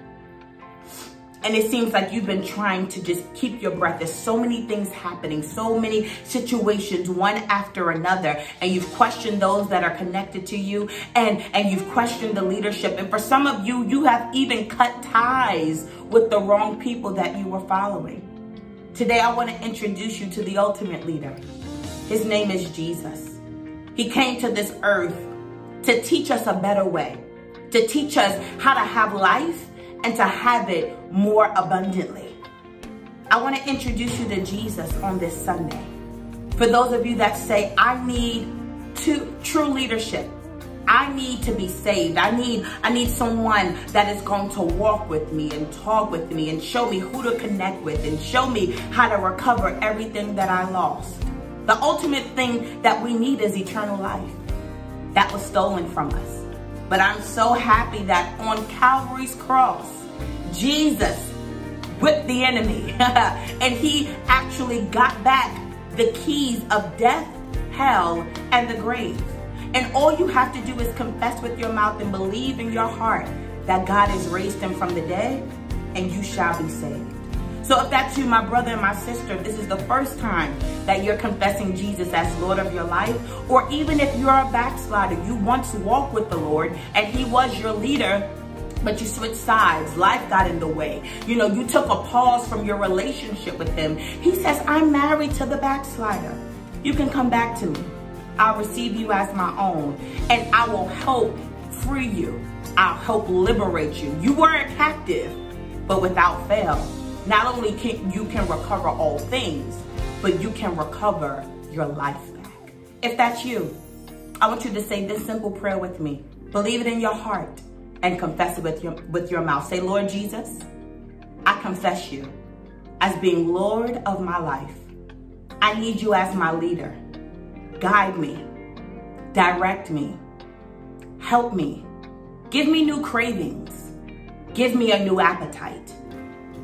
and it seems like you've been trying to just keep your breath. There's so many things happening, so many situations, one after another. And you've questioned those that are connected to you and, and you've questioned the leadership. And for some of you, you have even cut ties with the wrong people that you were following. Today, I want to introduce you to the ultimate leader. His name is Jesus. He came to this earth to teach us a better way, to teach us how to have life and to have it more abundantly. I want to introduce you to Jesus on this Sunday. For those of you that say, I need to, true leadership, I need to be saved. I need I need someone that is going to walk with me and talk with me and show me who to connect with and show me how to recover everything that I lost. The ultimate thing that we need is eternal life. That was stolen from us. But I'm so happy that on Calvary's cross, Jesus whipped the enemy [laughs] and he actually got back the keys of death, hell, and the grave. And all you have to do is confess with your mouth and believe in your heart that God has raised him from the dead and you shall be saved. So if that's you, my brother and my sister, this is the first time that you're confessing Jesus as Lord of your life, or even if you're a backslider, you once walked with the Lord and he was your leader, but you switched sides. Life got in the way. You know, you took a pause from your relationship with him. He says, I'm married to the backslider. You can come back to me. I'll receive you as my own and I will help free you. I'll help liberate you. You were a captive, but without fail, not only can you can recover all things, but you can recover your life back. If that's you, I want you to say this simple prayer with me. Believe it in your heart and confess it with your, with your mouth. Say, Lord Jesus, I confess you as being Lord of my life. I need you as my leader. Guide me, direct me, help me, give me new cravings, give me a new appetite.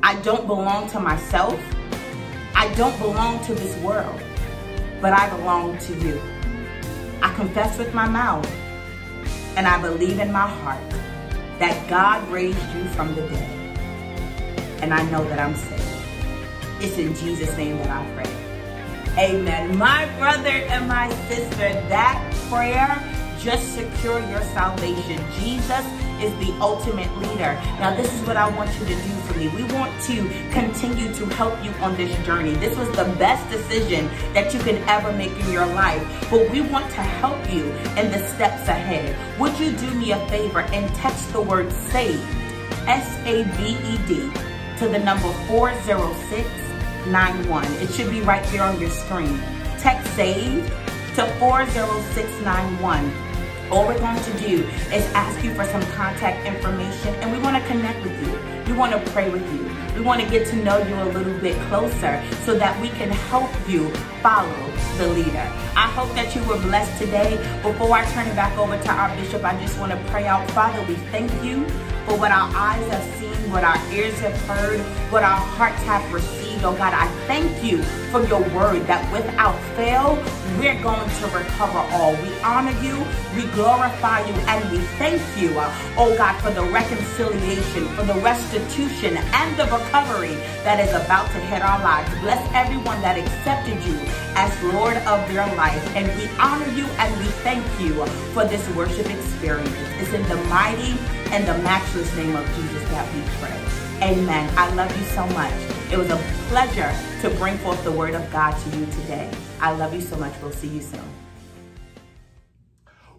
I don't belong to myself. I don't belong to this world, but I belong to you. I confess with my mouth and I believe in my heart that God raised you from the dead. And I know that I'm saved. It's in Jesus' name that I pray. Amen. My brother and my sister, that prayer just secure your salvation. Jesus is the ultimate leader. Now, this is what I want you to do for me. We want to continue to help you on this journey. This was the best decision that you can ever make in your life, but we want to help you in the steps ahead. Would you do me a favor and text the word SAVED, S-A-V-E-D, to the number 40691. It should be right there on your screen. Text SAVED to 40691. All we're going to do is ask you for some contact information and we want to connect with you. We want to pray with you. We want to get to know you a little bit closer so that we can help you follow the leader. I hope that you were blessed today. Before I turn it back over to our bishop, I just want to pray out. Father, we thank you for what our eyes have seen, what our ears have heard, what our hearts have received oh God, I thank you for your word that without fail, we're going to recover all. We honor you, we glorify you, and we thank you, uh, oh God, for the reconciliation, for the restitution, and the recovery that is about to hit our lives. Bless everyone that accepted you as Lord of their life, and we honor you and we thank you for this worship experience. It's in the mighty and the matchless name of Jesus that we pray. Amen. I love you so much. It was a pleasure to bring forth the word of God to you today. I love you so much. We'll see you soon.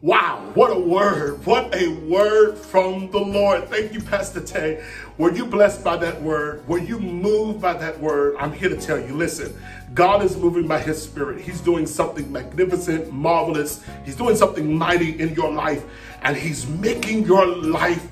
Wow, what a word. What a word from the Lord. Thank you, Pastor Tae. Were you blessed by that word? Were you moved by that word? I'm here to tell you, listen, God is moving by his spirit. He's doing something magnificent, marvelous. He's doing something mighty in your life, and he's making your life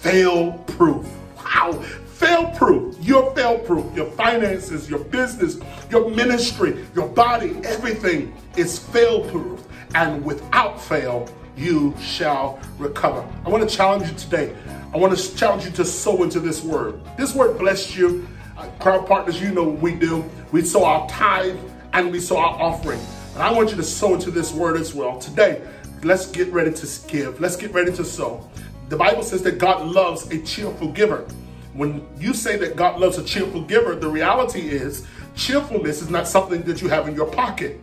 fail proof. Wow, fail proof. You're fail proof. Your finances, your business, your ministry, your body, everything is fail proof. And without fail, you shall recover. I want to challenge you today. I want to challenge you to sow into this word. This word bless you. Uh, Crown partners, you know what we do. We sow our tithe and we sow our offering. And I want you to sow into this word as well. Today, let's get ready to give. Let's get ready to sow. The Bible says that God loves a cheerful giver. When you say that God loves a cheerful giver, the reality is cheerfulness is not something that you have in your pocket,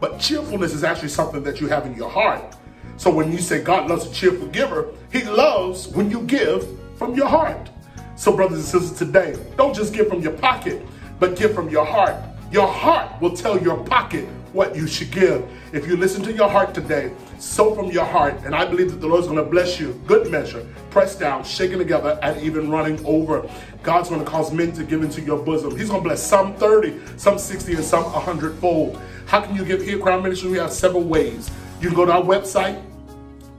but cheerfulness is actually something that you have in your heart. So when you say God loves a cheerful giver, he loves when you give from your heart. So brothers and sisters, today, don't just give from your pocket, but give from your heart. Your heart will tell your pocket what you should give. If you listen to your heart today, sow from your heart, and I believe that the Lord's going to bless you. Good measure, pressed down, shaken together, and even running over. God's to cause men to give into your bosom. He's to bless some 30, some 60, and some 100 fold. How can you give here, Crown Ministry? We have several ways. You can go to our website,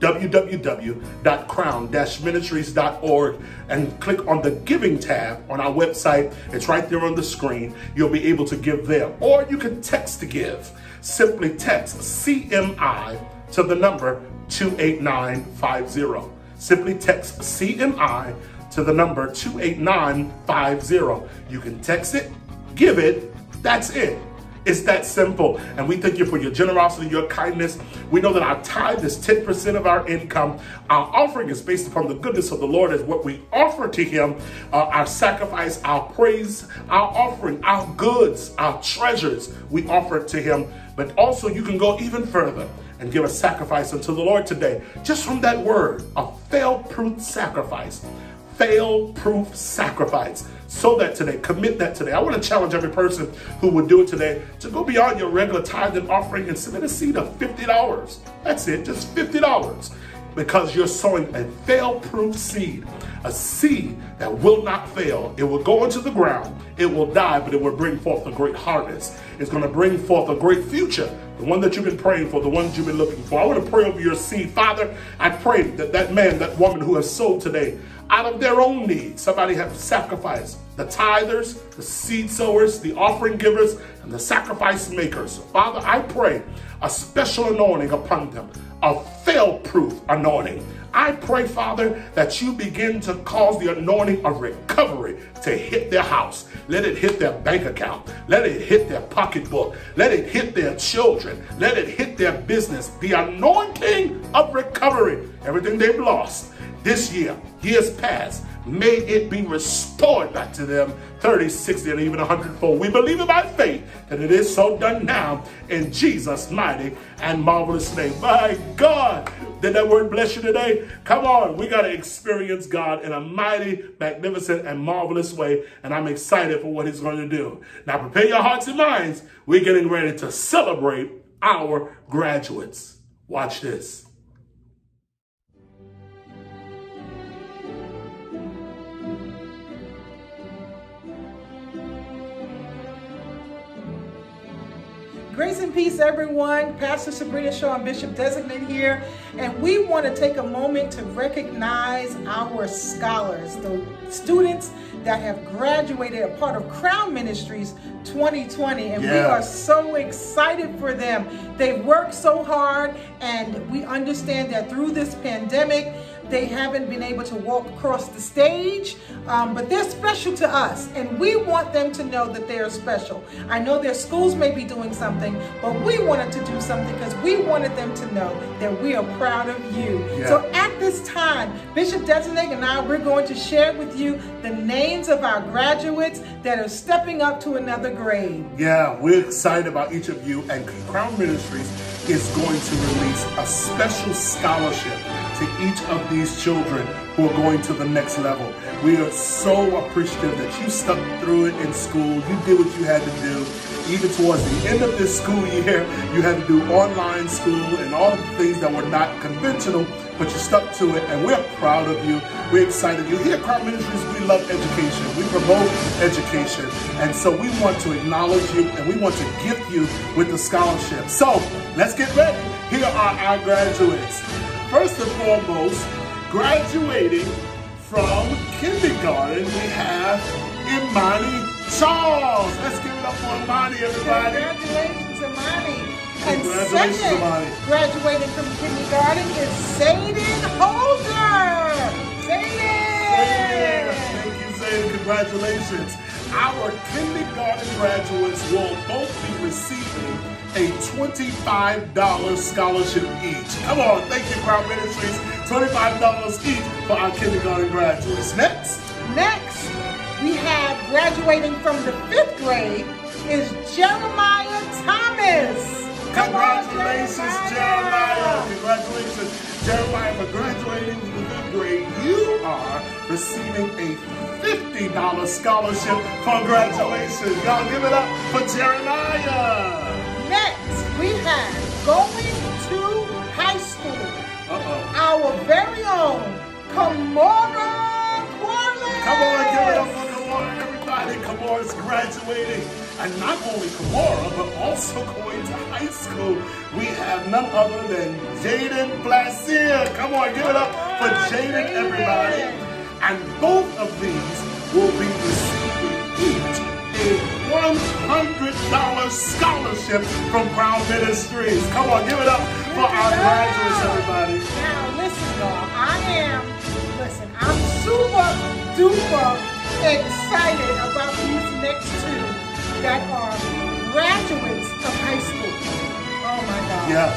www.crown-ministries.org and click on the giving tab on our website. It's right there on the screen. You'll be able to give there. Or you can text to give. Simply text CMI to the number 28950. Simply text CMI to the number 28950. You can text it, give it, that's it. It's that simple. And we thank you for your generosity, your kindness. We know that our tithe is 10% of our income. Our offering is based upon the goodness of the Lord as what we offer to him, uh, our sacrifice, our praise, our offering, our goods, our treasures, we offer it to him. But also you can go even further and give a sacrifice unto the Lord today. Just from that word, a fail-proof sacrifice. Fail-proof sacrifice sow that today, commit that today. I want to challenge every person who would do it today to go beyond your regular tithe and offering and submit a seed of $50. That's it, just $50 because you're sowing a fail-proof seed, a seed that will not fail. It will go into the ground, it will die, but it will bring forth a great harvest. It's going to bring forth a great future, the one that you've been praying for, the one that you've been looking for. I want to pray over your seed. Father, I pray that that man, that woman who has sowed today, out of their own need. Somebody have sacrificed. The tithers, the seed sowers, the offering givers, and the sacrifice makers. Father, I pray a special anointing upon them, a fail-proof anointing. I pray, Father, that you begin to cause the anointing of recovery to hit their house. Let it hit their bank account. Let it hit their pocketbook. Let it hit their children. Let it hit their business. The anointing of recovery. Everything they've lost this year, years past, may it be restored back to them 30, 60, and even 100 fold. We believe it by faith that it is so done now in Jesus' mighty and marvelous name. My God, Did that word bless you today? Come on, we got to experience God in a mighty, magnificent, and marvelous way. And I'm excited for what he's going to do. Now prepare your hearts and minds. We're getting ready to celebrate our graduates. Watch this. Grace and peace, everyone. Pastor Sabrina Shaw and Bishop Designate here. And we want to take a moment to recognize our scholars, the students that have graduated a part of Crown Ministries 2020. And we are so excited for them. They've worked so hard, and we understand that through this pandemic, they haven't been able to walk across the stage, um, but they're special to us, and we want them to know that they are special. I know their schools may be doing something, but we wanted to do something because we wanted them to know that we are proud of you. Yeah. So at this time, Bishop Designate and I, we're going to share with you the names of our graduates that are stepping up to another grade. Yeah, we're excited about each of you, and Crown Ministries is going to release a special scholarship to each of these children who are going to the next level. We are so appreciative that you stuck through it in school. You did what you had to do. Even towards the end of this school year, you had to do online school and all the things that were not conventional, but you stuck to it, and we're proud of you. We're excited. You here at Crown Ministries, we love education. We promote education. And so we want to acknowledge you and we want to gift you with the scholarship. So let's get ready. Here are our graduates. First and foremost, graduating from kindergarten, we have Imani Charles. Let's give it up for Imani, everybody. Congratulations, Imani. And Congratulations, second, Imani. graduating from kindergarten is Zayden Holder. Zayden! Thank you, Zayden. Congratulations. Our kindergarten graduates will both be receiving a $25 scholarship each. Come on, thank you, Crown Ministries. $25 each for our kindergarten graduates. Next. Next, we have graduating from the fifth grade is Jeremiah Thomas. Come on, Congratulations, Jeremiah. Congratulations, Jeremiah, for graduating from the fifth grade. You are receiving a $50 scholarship for graduation. Y'all give it up for Jeremiah. Next, we have going to high school. Uh-oh. our very own Kamora Quarley. Come on, give it up for Kamora, everybody. Kamora's graduating. And not only Kamora, but also going to high school. We have none other than Jaden Blassier. Come on, give it up for Jaden. everybody. And both of these will be receiving each a $100 scholarship from Crown Ministries. Come on, give it up for our graduates, everybody. Now, listen, y'all. I am, listen, I'm super duper excited about these next two that are graduates of high school. Oh my God. Yeah.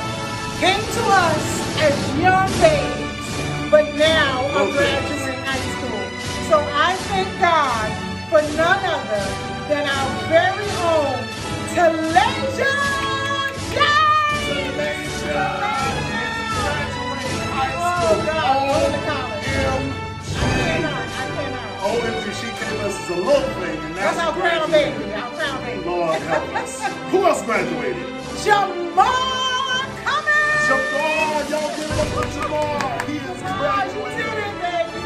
Came to us as young babes, but now are graduating high school. So I thank God for none other than our very own Talasia James. Oh God, going to college. I cannot, I cannot. OMG, she came us as a little thing, and now That's our crown baby, our crown baby. Lord help us. Who else graduated? Jamal Cummings. Jamar, y'all give it up for Jamar. He is Oh, graduating.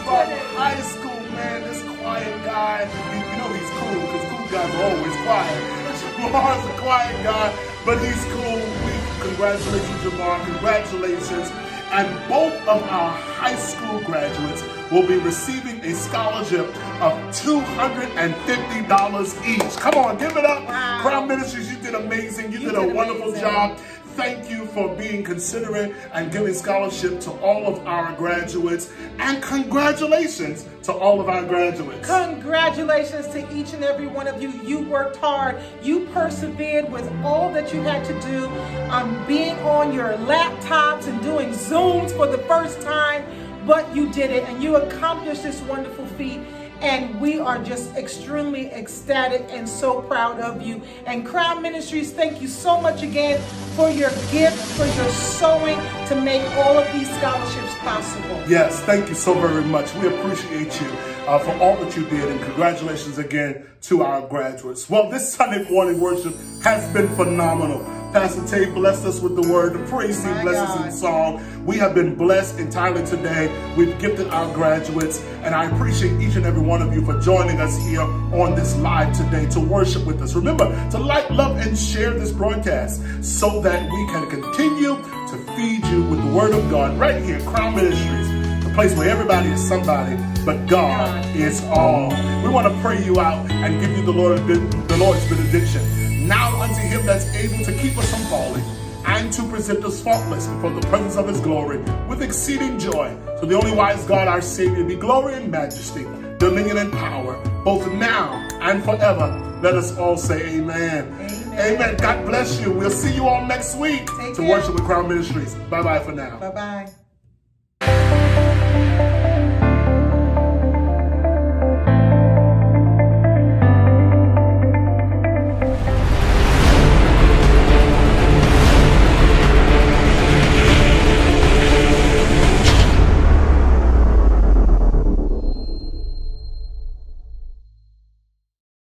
From high school, man. This quiet guy. You know he's cool because guys are always quiet. [laughs] Jamar's a quiet guy, but he's cool. We congratulate you, Jamar. Congratulations. And both of our high school graduates will be receiving a scholarship of $250 each. Come on, give it up. Wow. Crown Ministries, you did amazing. You, You did a did wonderful amazing. job. Thank you for being considerate and giving scholarship to all of our graduates. And congratulations to all of our graduates. Congratulations to each and every one of you. You worked hard. You persevered with all that you had to do. Um, being on your laptops and doing Zooms for the first time, but you did it and you accomplished this wonderful feat. And we are just extremely ecstatic and so proud of you. And Crown Ministries, thank you so much again for your gift, for your sewing to make all of these scholarships possible. Yes, thank you so very much. We appreciate you uh, for all that you did, and congratulations again to our graduates. Well, this Sunday morning worship has been phenomenal. Pastor Tate blessed us with the word. The praise team blessed us in song. We have been blessed entirely today. We've gifted our graduates, and I appreciate each and every one of you for joining us here on this live today to worship with us. Remember to like, love, and share this broadcast so that we can continue to feed you with the word of God right here, Crown Ministries the place where everybody is somebody, but God is all. We want to pray you out and give you the Lord the Lord's benediction. Now unto him that's able to keep us from falling and to present us faultless before the presence of his glory with exceeding joy. To the only wise God, our Savior, be glory and majesty, dominion and power, both now and forever. Let us all say amen. Amen. Amen. God bless you. We'll see you all next week Take to care. worship with Crown Ministries. Bye-bye for now. Bye bye.